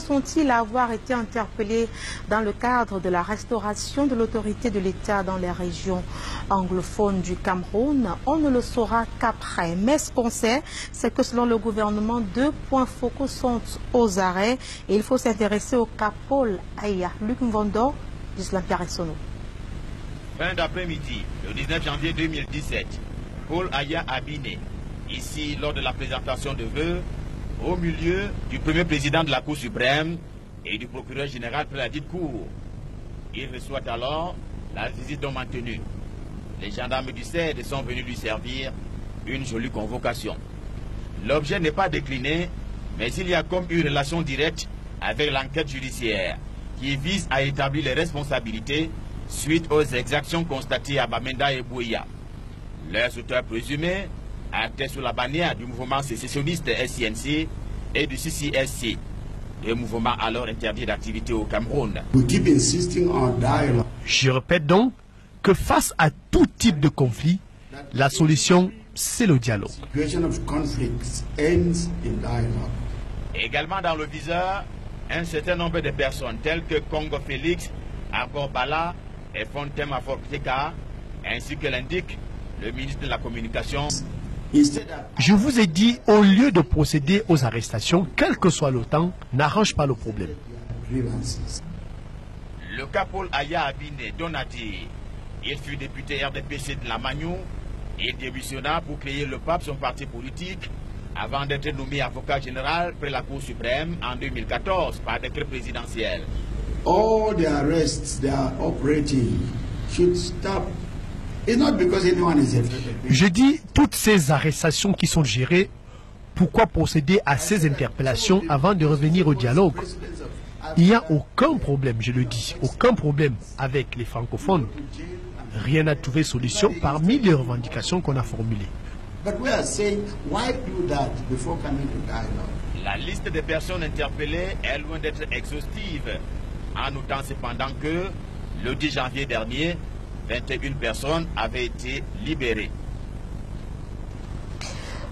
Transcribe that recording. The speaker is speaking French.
Sont-ils à avoir été interpellés dans le cadre de la restauration de l'autorité de l'État dans les régions anglophones du Cameroun? On ne le saura qu'après. Mais ce qu'on sait, c'est que selon le gouvernement, deux points focaux sont aux arrêts et il faut s'intéresser au cas Paul Aya. Luc Mvondo, Islam Sono. Fin d'après-midi, le 19 janvier 2017, Paul Aya Abine, ici lors de la présentation de vœux, au milieu du premier président de la Cour suprême et du procureur général pour la dite Cour. Il reçoit alors la visite non maintenue. Les gendarmes du CED sont venus lui servir une jolie convocation. L'objet n'est pas décliné, mais il y a comme une relation directe avec l'enquête judiciaire qui vise à établir les responsabilités suite aux exactions constatées à Bamenda et Bouya. Leurs auteurs présumés actaient sous la bannière du mouvement sécessionniste SCNC et du CCSC, deux mouvements alors interdits d'activité au Cameroun. Je répète donc que face à tout type de conflit, la solution, c'est le dialogue. Également dans le viseur, un certain nombre de personnes telles que Congo Félix, Bala et Fontaine Aforteka, ainsi que l'indique le ministre de la Communication. Je vous ai dit, au lieu de procéder aux arrestations, quel que soit le temps, n'arrange pas le problème. Le cas Paul Aya Abine Donati, il fut député RDPC de la Magnou, il démissionna pour créer le pape, son parti politique, avant d'être nommé avocat général près la Cour suprême en 2014 par décret présidentiel. All the arrests they are operating should stop. Je dis toutes ces arrestations qui sont gérées, pourquoi procéder à ces interpellations avant de revenir au dialogue? Il n'y a aucun problème, je le dis, aucun problème avec les francophones. Rien n'a trouvé solution parmi les revendications qu'on a formulées. La liste des personnes interpellées est loin d'être exhaustive, en notant cependant que le 10 janvier dernier, 21 personnes avaient été libérées.